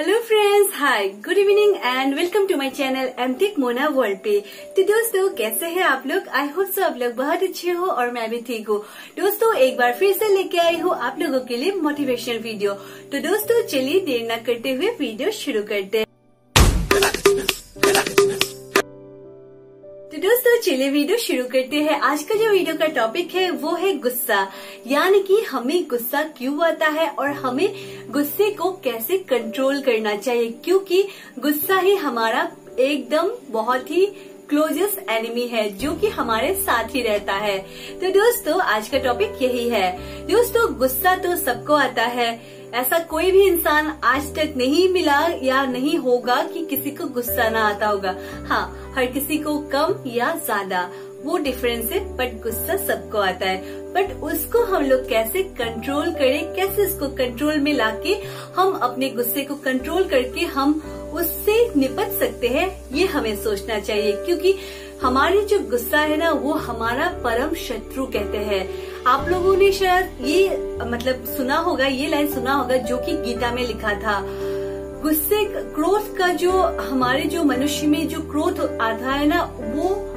Hello friends hi good evening and welcome to my channel MTech Mona world पे तो दोस्तों, कैसे हैं आप लोग? आई होप सो आप लोग बहुत अच्छे हो और मैं भी ठीक हूँ। दोस्तों, एक बार फिर से लेके आई हूँ आप लोगों के लिए मोटिवेशनल वीडियो तो दोस्तों, चलिए देर न करते हुए वीडियो शुरू करते हैं। दोस्तों, चलिए वीडियो शुरू करते हैं। आज का जो वीडियो का टॉपिक है, वो है गुस्सा। यानी कि हमें गुस्सा क्यों आता है और हमें गुस्से को कैसे कंट्रोल करना चाहिए? क्योंकि गुस्सा ही हमारा एकदम बहुत ही क्लोजेस्ट एनिमी है, जो कि हमारे साथ ही रहता है। तो दोस्तों, आज का टॉपिक यही है। दोस्तों, गुस्सा तो सबको आता है ऐसा कोई भी इंसान आज तक नहीं मिला या नहीं होगा कि किसी को गुस्सा ना आता होगा। हाँ हर किसी को कम या ज़्यादा, वो डिफरेंस है बट गुस्सा सबको आता है। बट उसको हम लोग कैसे कंट्रोल करें, कैसे उसको कंट्रोल में लाके हम अपने गुस्से को कंट्रोल करके हम उससे निपट सकते हैं, ये हमें सोचना चाहिए, क्योंकि हमारी जो गुस्सा है ना, वो हमारा परम शत्रु कहते हैं। आप लोगों ने शायद ये मतलब सुना होगा, ये लाइन सुना होगा जो कि गीता में लिखा था। गुस्से, क्रोध का जो, हमारे जो मनुष्य में जो क्रोध आता है ना, वो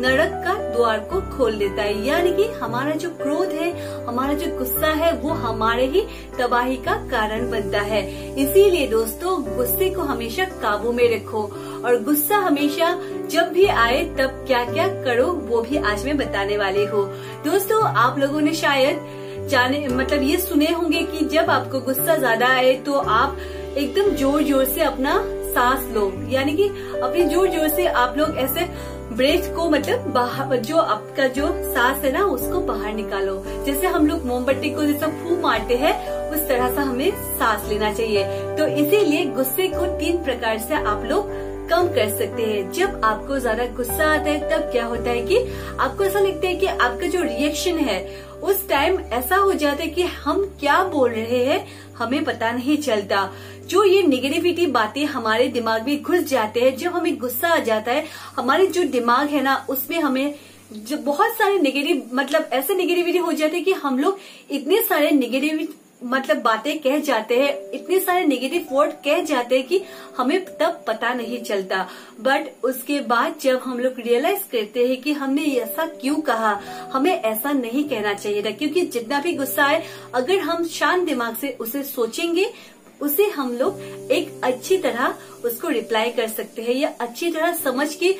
नरक का द्वार को खोल देता है। यानी कि हमारा जो क्रोध है, हमारा जो गुस्सा है, वो हमारे ही तबाही का कारण बनता है। इसीलिए दोस्तों, गुस्से को हमेशा काबू में रखो। और गुस्सा हमेशा जब भी आए, तब क्या क्या करो, वो भी आज मैं बताने वाली हूँ। दोस्तों, आप लोगों ने शायद जाने मतलब ये सुने होंगे कि जब आपको गुस्सा ज़्यादा आए तो आप एकदम ज़ोर ज़ोर से अपना सांस लो। यानी कि अपनी ज़ोर ज़ोर से आप लोग ऐसे ब्रेथ को मतलब बाहर, जो आपका जो सांस है ना, उसको बाहर निकालो। जैसे हम लोग मोमबत्ती को जैसा फू मारते हैं, उस तरह से हमें सांस लेना चाहिए। तो इसीलिए गुस्से को तीन प्रकार से आप लोग कम कर सकते हैं। जब आपको ज़्यादा गुस्सा आता है, तब क्या होता है कि आपको ऐसा लगता है कि आपका जो रिएक्शन है, उस टाइम ऐसा हो जाता है कि हम क्या बोल रहे हैं हमें पता नहीं चलता। जो ये निगेटिविटी बातें हमारे दिमाग में घुस जाते हैं, जब हमें गुस्सा आ जाता है, हमारे जो दिमाग है ना, उसमें हमें जो बहुत सारे निगेटिव मतलब ऐसे निगेटिविटी हो जाते हैं कि हम लोग इतने सारे नेगेटिव मतलब बातें कह जाते हैं, इतने सारे नेगेटिव वर्ड कह जाते हैं कि हमें तब पता नहीं चलता। बट उसके बाद जब हम लोग रियलाइज़ करते हैं कि हमने ऐसा क्यों कहा, हमें ऐसा नहीं कहना चाहिए था। क्योंकि जितना भी गुस्सा है अगर हम शांत दिमाग से उसे सोचेंगे, उसे हम लोग एक अच्छी तरह उसको रिप्लाई कर सकते हैं या अच्छी तरह समझ के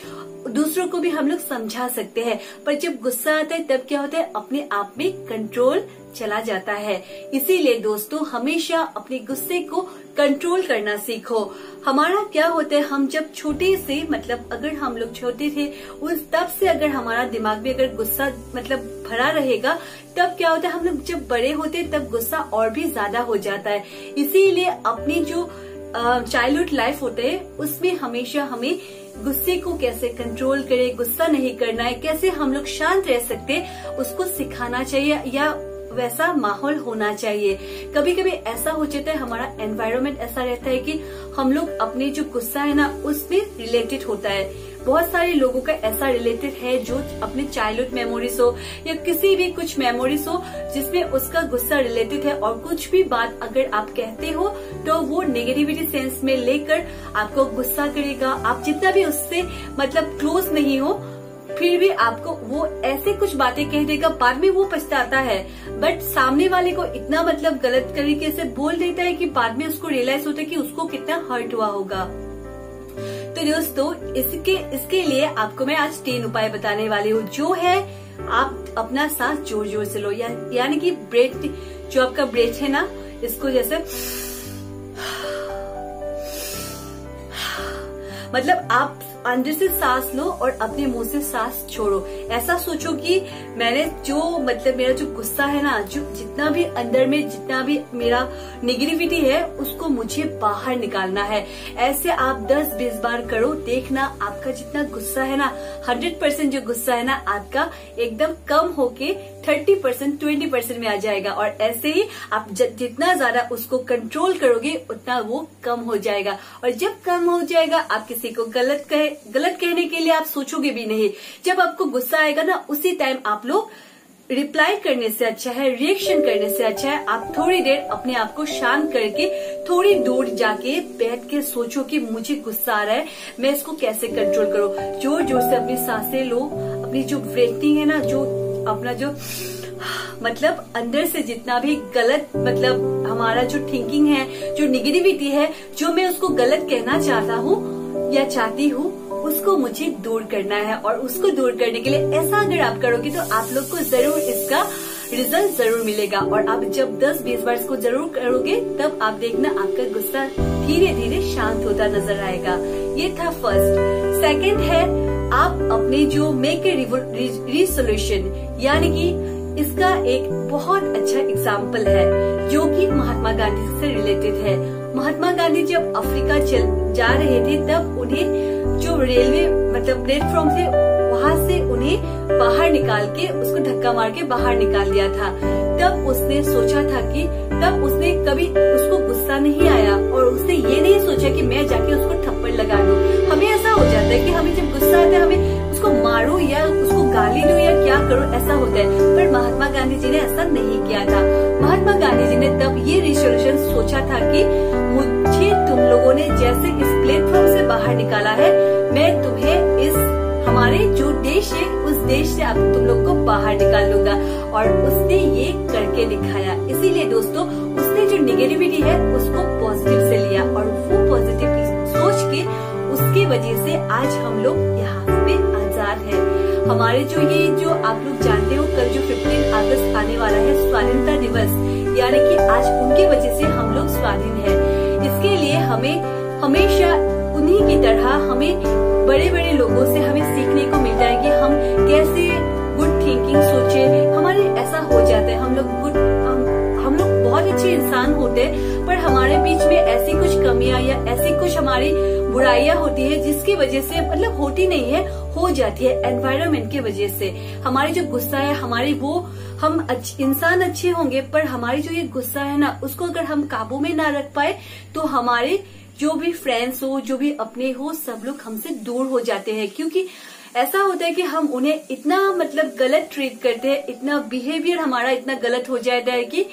दूसरों को भी हम लोग समझा सकते हैं। पर जब गुस्सा आता है, तब क्या होता है? अपने आप में कंट्रोल चला जाता है। इसीलिए दोस्तों, हमेशा अपने गुस्से को कंट्रोल करना सीखो। हमारा क्या होता है, हम जब छोटे से मतलब अगर हम लोग छोटे थे, उस तब से अगर हमारा दिमाग में अगर गुस्सा मतलब भरा रहेगा, तब क्या होता है, हम लोग जब बड़े होते तब गुस्सा और भी ज़्यादा हो जाता है। इसीलिए अपनी जो चाइल्डहुड लाइफ होते है, उसमें हमेशा हमें गुस्से को कैसे कंट्रोल करें, गुस्सा नहीं करना है, कैसे हम लोग शांत रह सकते उसको सिखाना चाहिए या वैसा माहौल होना चाहिए। कभी कभी ऐसा हो जाता है, हमारा एनवायरमेंट ऐसा रहता है कि हम लोग अपने जो गुस्सा है ना, उसमें रिलेटेड होता है। बहुत सारे लोगों का ऐसा रिलेटेड है जो अपने चाइल्डहुड मेमोरीज हो, या किसी भी कुछ मेमोरीज हो, जिसमें उसका गुस्सा रिलेटेड है। और कुछ भी बात अगर आप कहते हो तो वो नेगेटिविटी सेंस में लेकर आपको गुस्सा करेगा। आप जितना भी उससे मतलब क्लोज नहीं हो फिर भी आपको वो ऐसे कुछ बातें कह देगा बाद में वो पछताता है। बट सामने वाले को इतना मतलब गलत तरीके से बोल देता है कि बाद में उसको रियलाइज़ होता है कि उसको कितना हर्ट हुआ होगा। तो दोस्तों इसके इसके लिए आपको मैं आज तीन उपाय बताने वाली हूँ। जो है आप अपना सांस ज़ोर ज़ोर से लो। या, यानी कि ब्रेथ जो आपका ब्रेथ है ना इसको जैसे मतलब आप अंदर से सांस लो और अपने मुँह से सांस छोड़ो। ऐसा सोचो कि मैंने जो मतलब मेरा जो गुस्सा है ना, जो जितना भी अंदर में, जितना भी मेरा निगेटिविटी है, उसको मुझे बाहर निकालना है। ऐसे आप 10-20 बार करो, देखना आपका जितना गुस्सा है ना 100 परसेंट जो गुस्सा है ना, आपका एकदम कम होके 30 परसेंट, ट्वेंटी परसेंट में आ जाएगा और ऐसे ही आप जितना ज़्यादा उसको कंट्रोल करोगे, उतना वो कम हो जाएगा। और जब कम हो जाएगा, आप किसी को गलत कहे, गलत कहने के लिए आप सोचोगे भी नहीं। जब आपको गुस्सा आएगा ना, उसी टाइम आप लोग रिप्लाई करने से अच्छा है रिएक्शन करने से अच्छा है। आप थोड़ी देर अपने आप को शांत करके, थोड़ी दूर जाके बैठ के सोचो कि मुझे गुस्सा आ रहा है, मैं इसको कैसे कंट्रोल करूँ? ज़ोर ज़ोर से अपनी साँसें लो, अपनी जो ब्रेथिंग है ना, जो अपना जो मतलब अंदर से जितना भी गलत मतलब हमारा जो थिंकिंग है, जो निगेटिविटी है, जो मैं उसको गलत कहना चाहता हूँ या चाहती हूँ, उसको मुझे दूर करना है। और उसको दूर करने के लिए ऐसा अगर आप करोगे तो आप लोग को ज़रूर इसका रिज़ल्ट ज़रूर मिलेगा। और आप जब 10-20 बार इसको ज़रूर करोगे, तब आप देखना आपका गुस्सा धीरे धीरे शांत होता नज़र आएगा। ये था फ़र्स्ट सेकंड है आप अपने जो मेक ए रिसोल्यूशन यानी कि इसका एक बहुत अच्छा एग्ज़ाम्पल है, जो कि महात्मा गांधी से रिलेटेड है। महात्मा गांधी जब अफ्रीका चल, जा रहे थे, तब उन्हें जो रेलवे मतलब प्लेटफॉर्म थे, वहाँ से उन्हें बाहर निकाल के, उसको धक्का मार के बाहर निकाल दिया था। तब उसने सोचा था कि, तब उसने कभी उसको गुस्सा नहीं आया, और उसने ये नहीं सोचा कि मैं जाके उसको थप्पड़ लगा दूँ। ऐसा है कि हमें जब गुस्सा आता है, हमें उसको मारो या उसको गाली दो या क्या करो, ऐसा होता है। पर महात्मा गांधी जी ने ऐसा नहीं किया था। महात्मा गांधी जी ने तब ये रिजोल्यूशन सोचा था कि मुझे तुम लोगों ने जैसे इस प्लेटफॉर्म से बाहर निकाला है, मैं तुम्हें इस हमारे जो देश है, उस देश से अब तुम लोग को बाहर निकाल लूँगा। और उसने ये करके दिखाया। इसीलिए दोस्तों, उसने जो निगेटिविटी है, उसको पॉजिटिव से लिया। और वो पॉजिटिव सोच के वजह से आज हम लोग यहाँ पे आज़ाद है। हमारे जो ये, जो आप लोग जानते हो, कल जो 15 अगस्त आने वाला है, स्वाधीनता दिवस, यानी कि आज उनकी वजह से हम लोग स्वाधीन है। इसके लिए हमें हमेशा उन्हीं की तरह हमें बड़े बड़े लोगों से हमें सीखने को मिलता है कि हम कैसे गुड थिंकिंग सोचे। हमारे ऐसा हो जाता है, हम लोग गुड बहुत अच्छे इंसान होते हैं, पर हमारे बीच में ऐसी कुछ कमियाँ या ऐसी कुछ हमारी बुराइयाँ होती है जिसकी वजह से मतलब होती नहीं है, हो जाती है एनवायरमेंट की वजह से। हमारी जो गुस्सा है, हमारी वो, हम इंसान अच्छे होंगे, पर हमारी जो ये गुस्सा है ना, उसको अगर हम काबू में ना रख पाए तो हमारे जो भी फ्रेंड्स हो, जो भी अपने हो, सब लोग हमसे दूर हो जाते हैं। क्योंकि ऐसा होता है कि हम उन्हें इतना मतलब गलत ट्रीट करते हैं, इतना बिहेवियर हमारा इतना गलत हो जाता है कि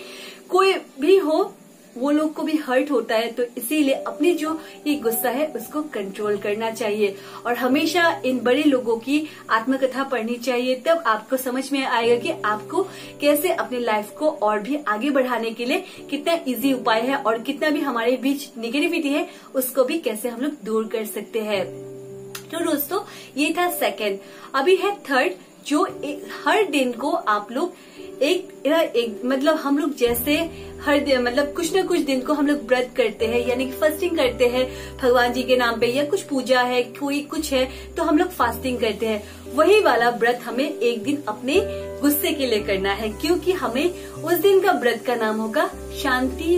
कोई भी हो, वो लोग को भी हर्ट होता है तो इसीलिए अपनी जो ये गुस्सा है, उसको कंट्रोल करना चाहिए। और हमेशा इन बड़े लोगों की आत्मकथा पढ़नी चाहिए। तब आपको समझ में आएगा कि आपको कैसे अपने लाइफ को और भी आगे बढ़ाने के लिए कितना इजी उपाय है और कितना भी हमारे बीच निगेटिविटी है, उसको भी कैसे हम लोग दूर कर सकते हैं। तो दोस्तों, ये था सेकेंड अभी है थर्ड जो हर दिन को आप लोग एक, एक मतलब हम लोग जैसे हर दिन मतलब कुछ न कुछ दिन को हम लोग व्रत करते हैं यानी कि फास्टिंग करते हैं भगवान जी के नाम पे या कुछ पूजा है कोई कुछ है तो हम लोग फास्टिंग करते हैं। वही वाला व्रत हमें एक दिन अपने गुस्से के लिए करना है क्योंकि हमें उस दिन का व्रत का नाम होगा शांति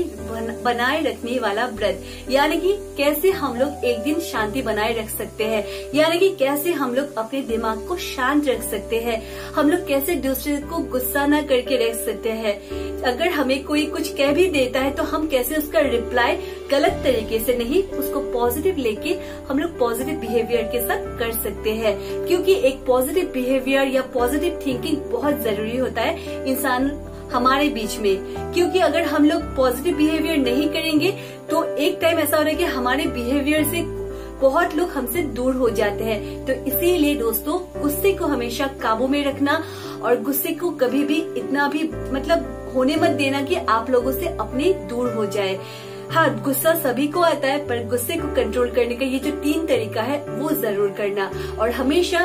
बनाए रखने वाला व्रत। यानी कि कैसे हम लोग एक दिन शांति बनाए रख सकते हैं? यानी कि कैसे हम लोग अपने दिमाग को शांत रख सकते हैं? हम लोग कैसे दूसरे को गुस्सा न करके रख सकते हैं? अगर हमें कोई कुछ कह भी देता है तो हम कैसे उसका रिप्लाई गलत तरीके से नहीं, उसको पॉजिटिव लेके हम लोग पॉजिटिव बिहेवियर के साथ कर सकते हैं? क्योंकि एक पॉजिटिव बिहेवियर या पॉजिटिव थिंकिंग बहुत ज़रूरी होता है। इंसान हमारे बीच में। क्योंकि अगर हम लोग पॉजिटिव बिहेवियर नहीं करेंगे तो एक टाइम ऐसा हो रहा है कि हमारे बिहेवियर से बहुत लोग हमसे दूर हो जाते हैं। तो इसीलिए दोस्तों, गुस्से को हमेशा काबू में रखना और गुस्से को कभी भी इतना भी मतलब होने मत देना कि आप लोगों से अपने दूर हो जाए। हाँ गुस्सा सभी को आता है, पर गुस्से को कंट्रोल करने का ये जो तीन तरीका है, वो ज़रूर करना। और हमेशा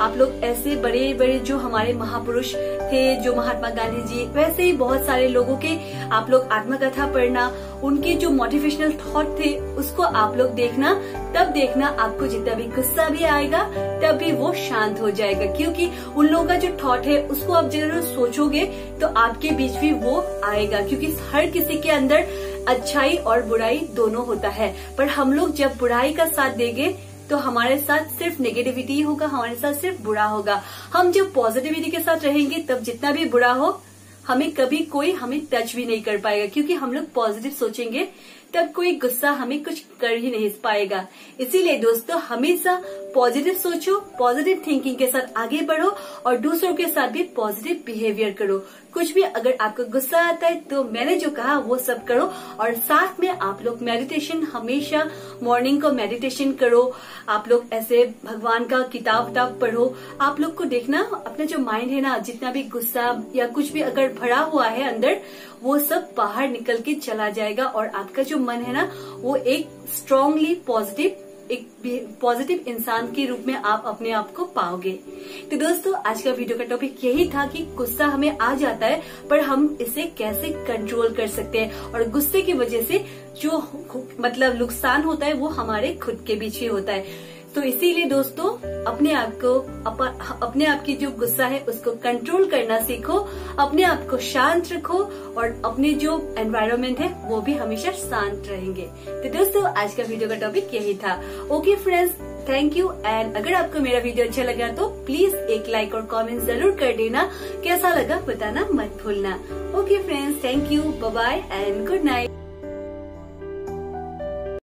आप लोग ऐसे बड़े बड़े जो हमारे महापुरुष थे, जो महात्मा गांधी जी, वैसे ही बहुत सारे लोगों के आप लोग आत्मकथा पढ़ना, उनके जो मोटिवेशनल थॉट थे, उसको आप लोग देखना, तब देखना आपको जितना भी गुस्सा भी आएगा, तब भी वो शांत हो जाएगा। क्योंकि उन लोगों का जो थॉट है, उसको आप ज़रूर सोचोगे तो आपके बीच भी वो आएगा। क्योंकि हर किसी के अंदर अच्छाई और बुराई दोनों होता है। पर हम लोग जब बुराई का साथ देंगे तो हमारे साथ सिर्फ़ नेगेटिविटी होगा, हमारे साथ सिर्फ़ बुरा होगा। हम जब पॉजिटिविटी के साथ रहेंगे, तब जितना भी बुरा हो, हमें कभी कोई हमें टच भी नहीं कर पाएगा, क्योंकि हम लोग पॉजिटिव सोचेंगे। तब कोई गुस्सा हमें कुछ कर ही नहीं पाएगा। इसीलिए दोस्तों, हमेशा पॉजिटिव सोचो पॉजिटिव थिंकिंग के साथ आगे बढ़ो और दूसरों के साथ भी पॉजिटिव बिहेवियर करो। कुछ भी अगर आपको गुस्सा आता है तो मैंने जो कहा, वो सब करो और साथ में आप लोग मेडिटेशन हमेशा मॉर्निंग को मेडिटेशन करो। आप लोग ऐसे भगवान का किताब किताब पढ़ो। आप लोग को देखना, अपना जो माइंड है ना, जितना भी गुस्सा या कुछ भी अगर भरा हुआ है अंदर वो सब बाहर निकल के चला जाएगा और आपका जो मन है ना, वो एक स्ट्रांगली पॉजिटिव एक पॉजिटिव इंसान के रूप में आप अपने आप को पाओगे। तो दोस्तों, आज का वीडियो का टॉपिक यही था कि गुस्सा हमें आ जाता है, पर हम इसे कैसे कंट्रोल कर सकते हैं? और गुस्से की वजह से जो मतलब नुकसान होता है, वो हमारे खुद के बीच ही होता है। तो इसीलिए दोस्तों अपने आप को अप, अपने आप की जो गुस्सा है उसको कंट्रोल करना सीखो अपने आप को शांत रखो और अपने जो एनवायरमेंट है वो भी हमेशा शांत रहेंगे। तो दोस्तों आज का वीडियो का टॉपिक यही था। Okay friends thank you and अगर आपको मेरा वीडियो अच्छा लगा तो प्लीज़ एक लाइक और कमेंट ज़रूर कर देना। कैसा लगा बताना मत भूलना। Okay friends thank you bye and good night